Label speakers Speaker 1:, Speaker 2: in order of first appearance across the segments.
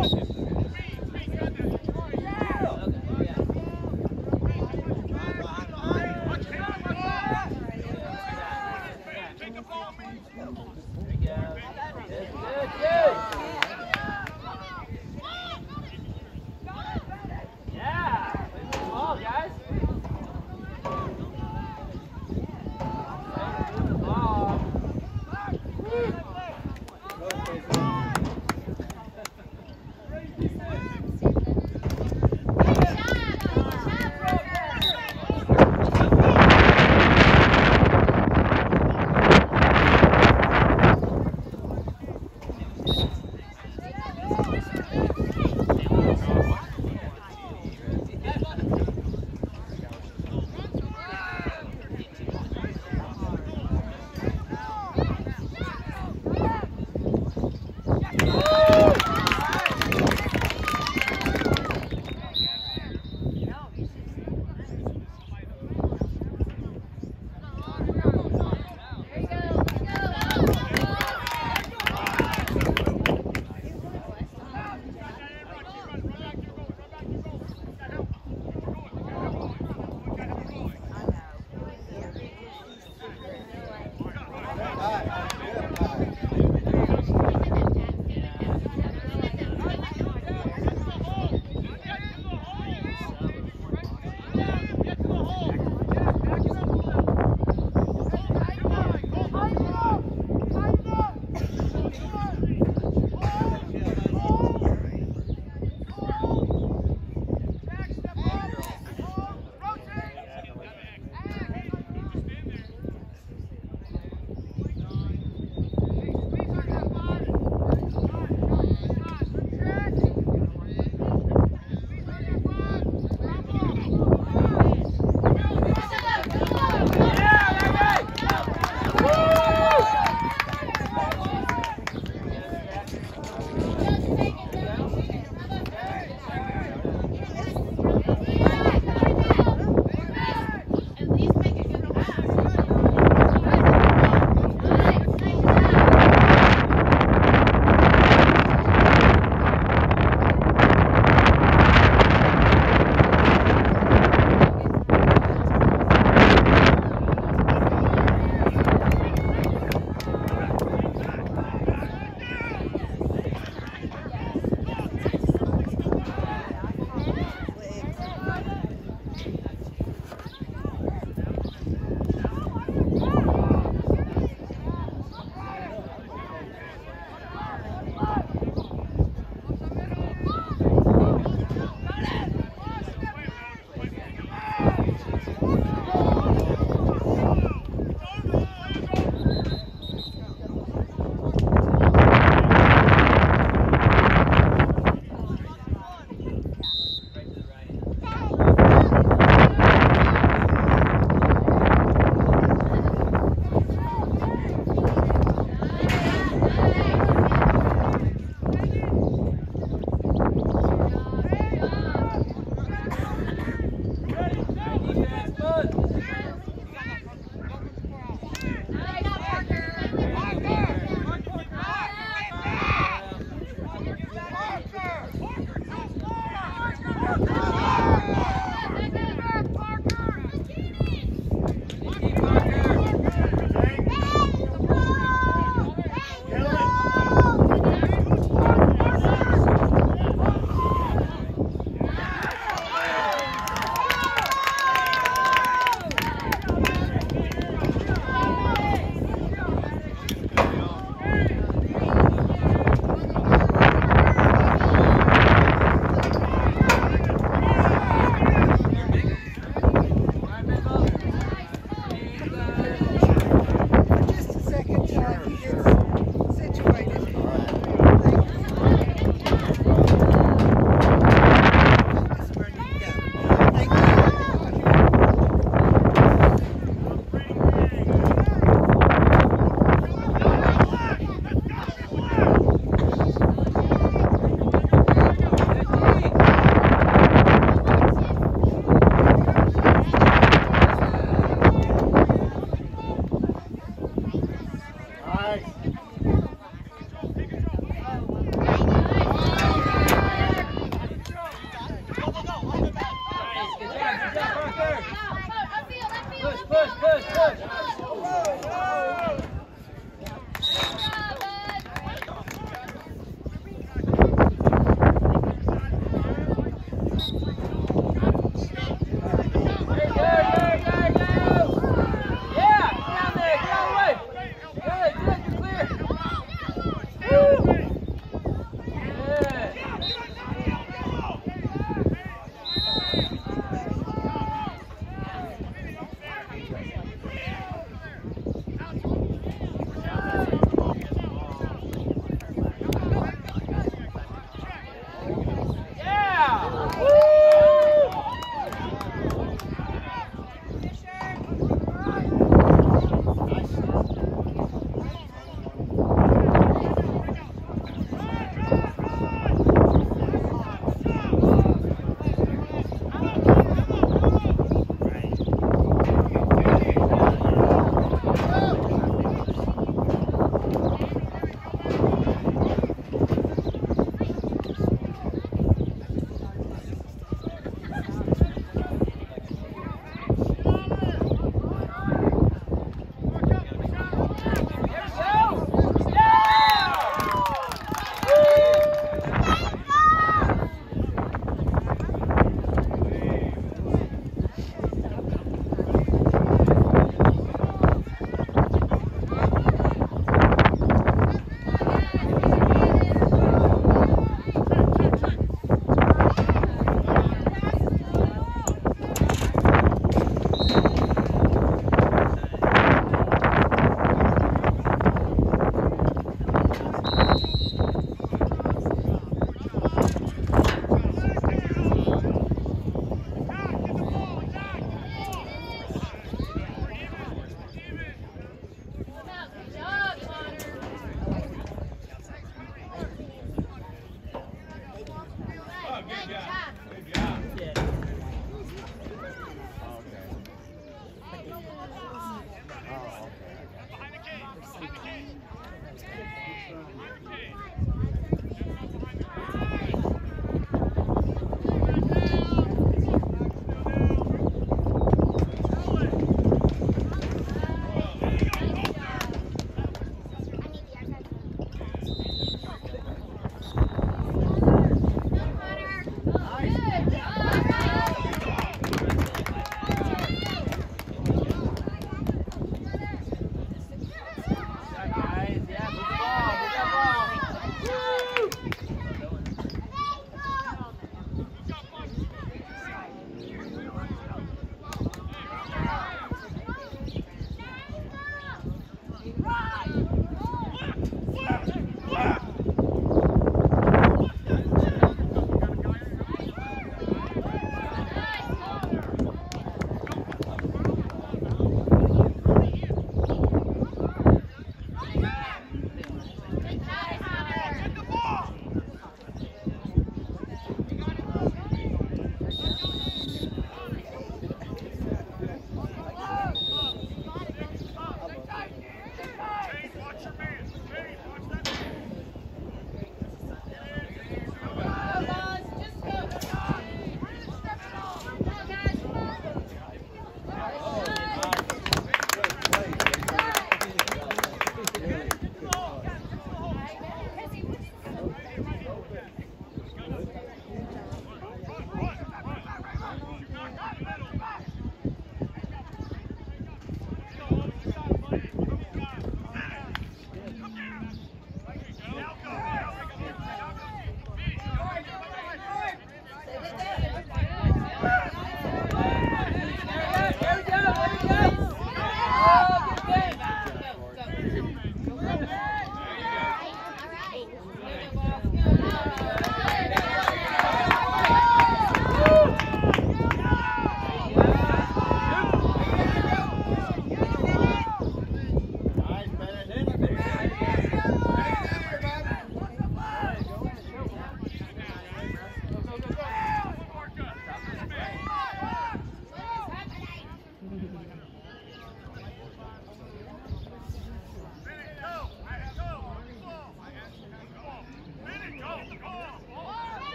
Speaker 1: Come on.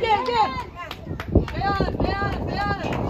Speaker 1: 对对不要了不要了不要了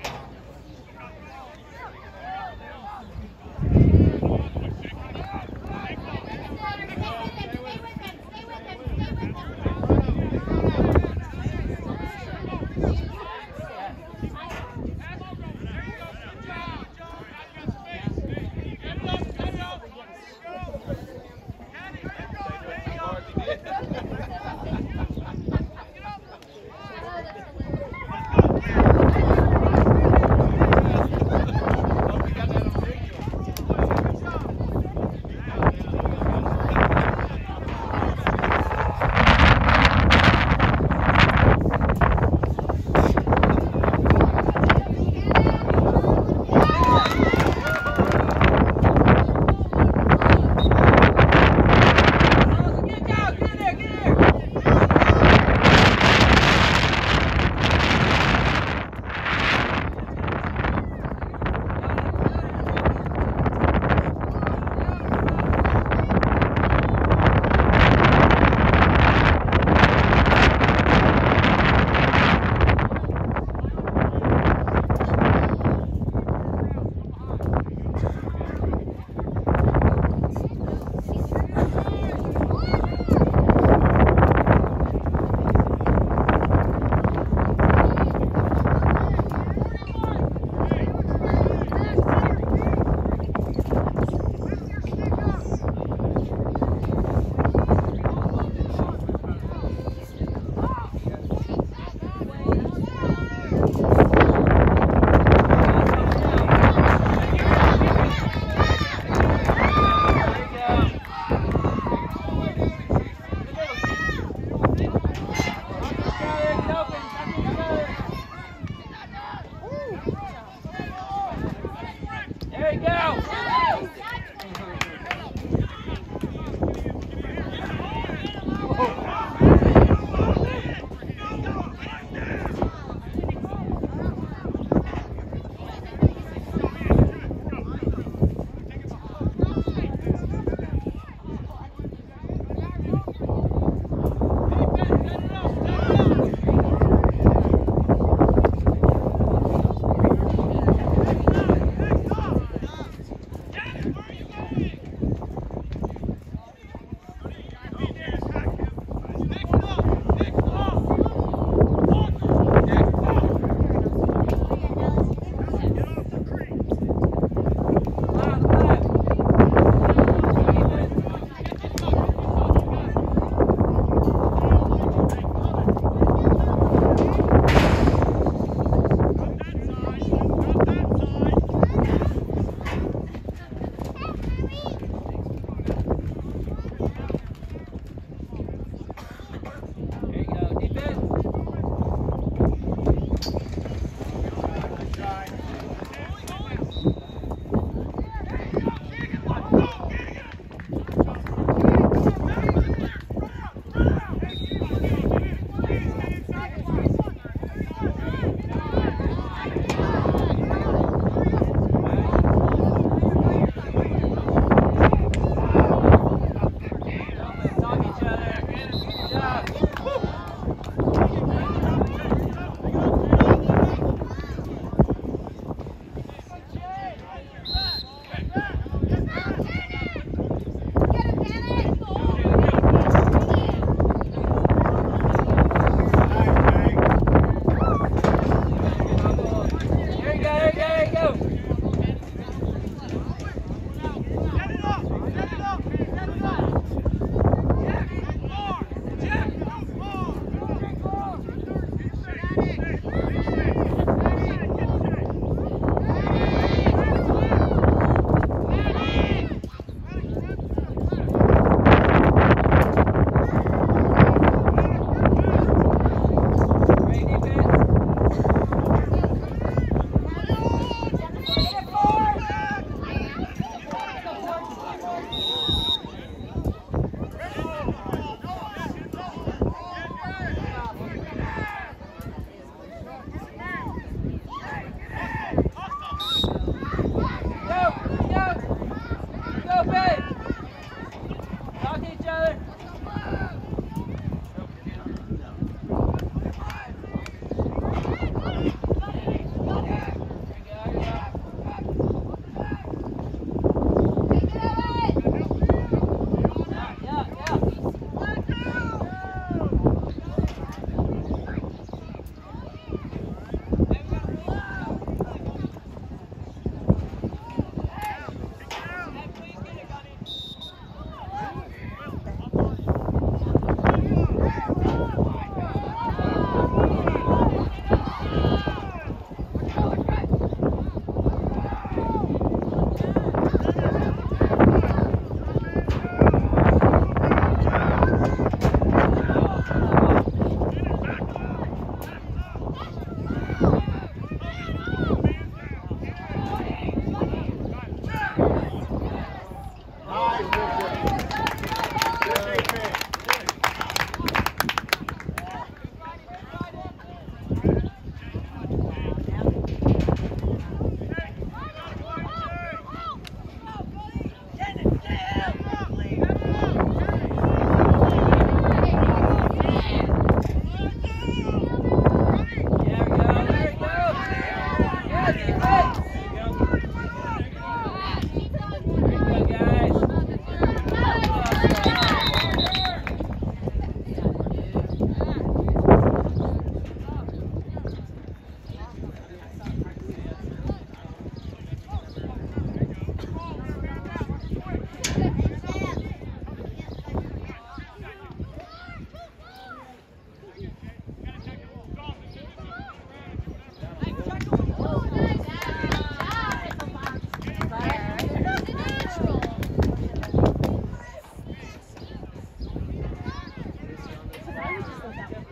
Speaker 1: I would just let that one.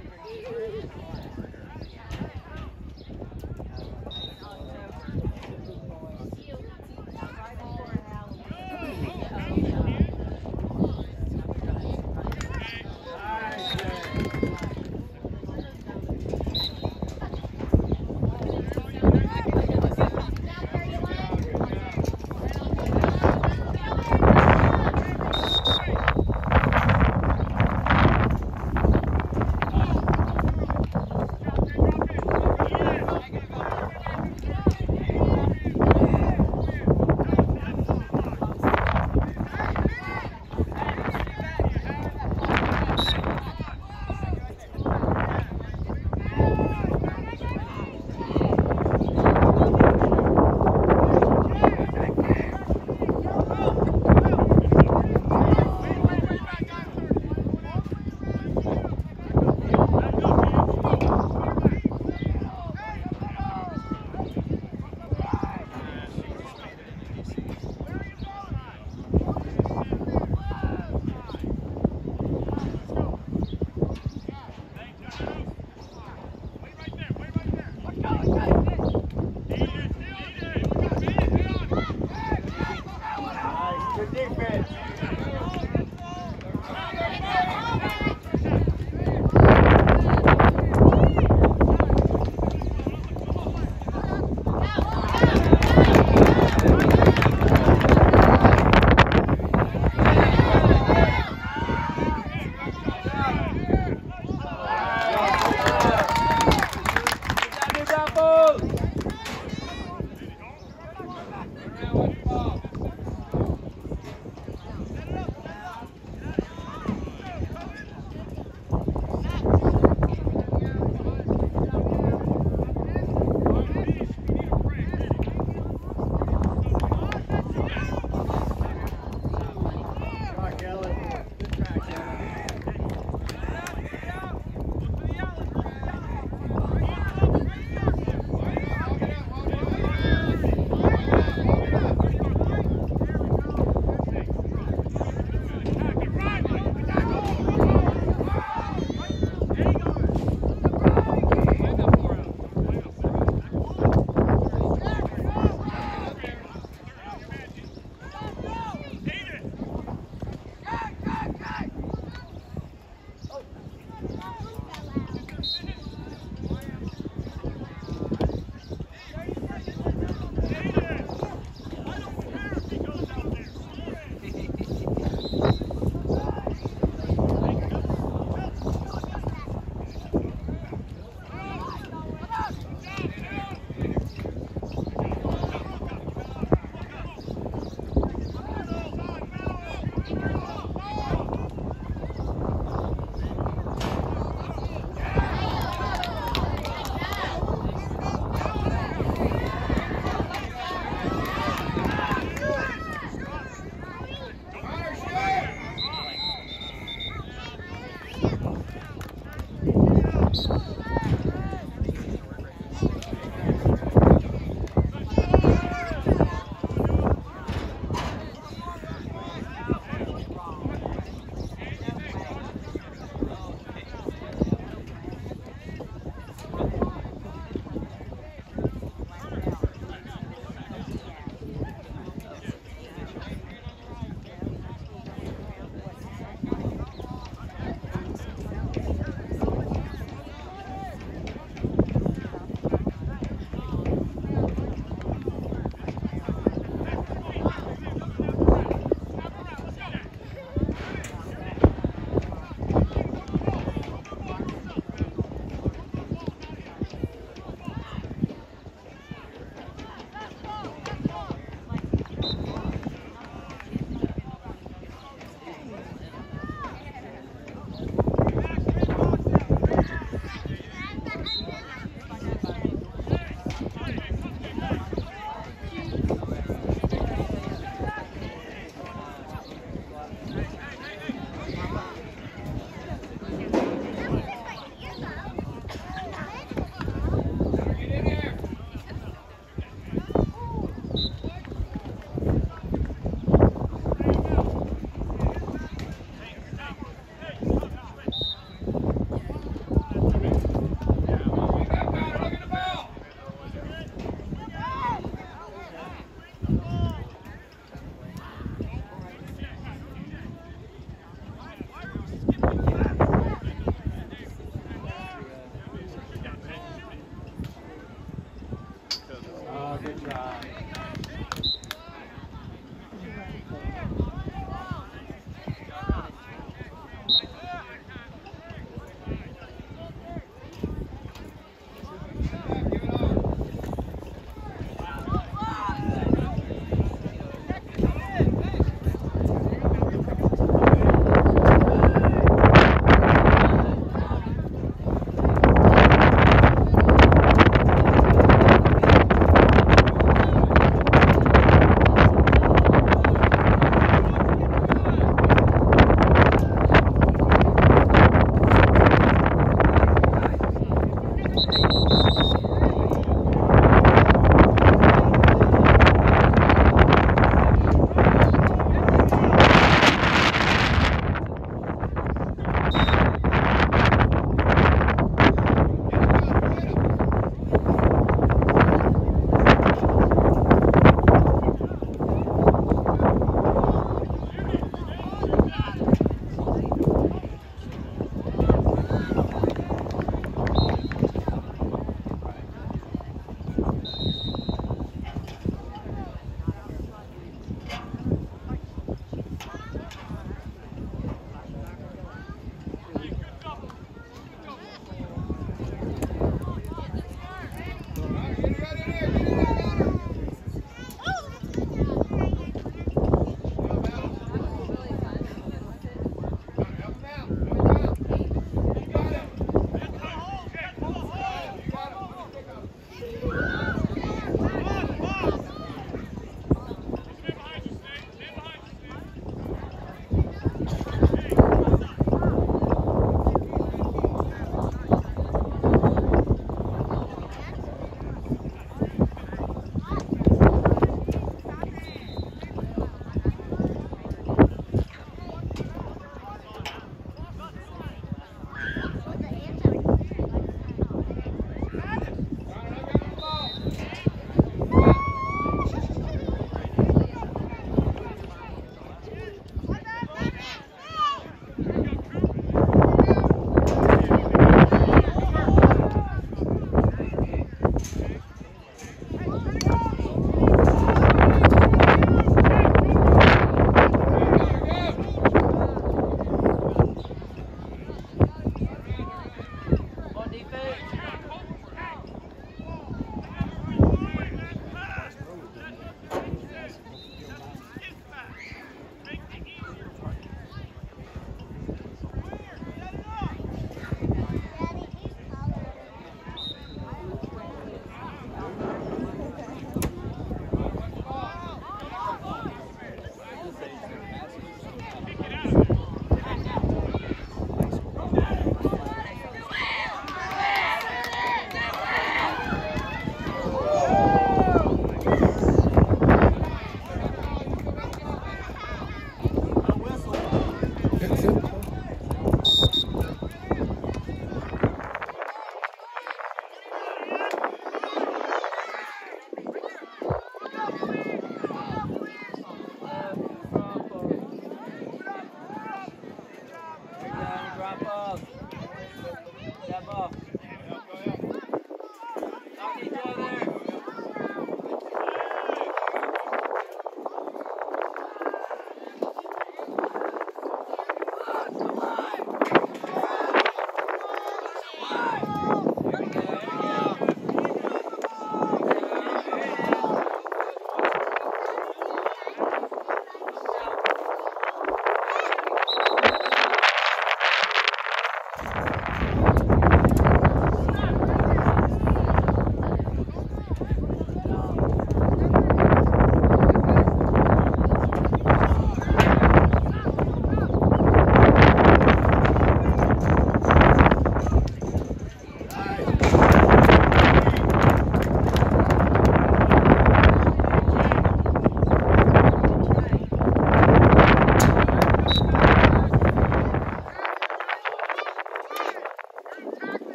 Speaker 1: Red.